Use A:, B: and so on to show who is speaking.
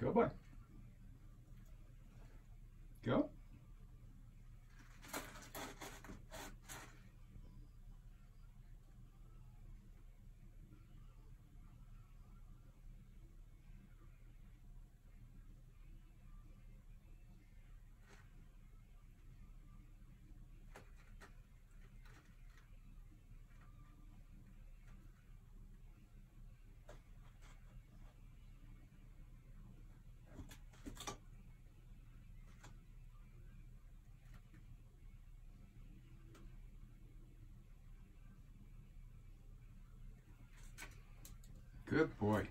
A: Go, boy. Go. Good boy.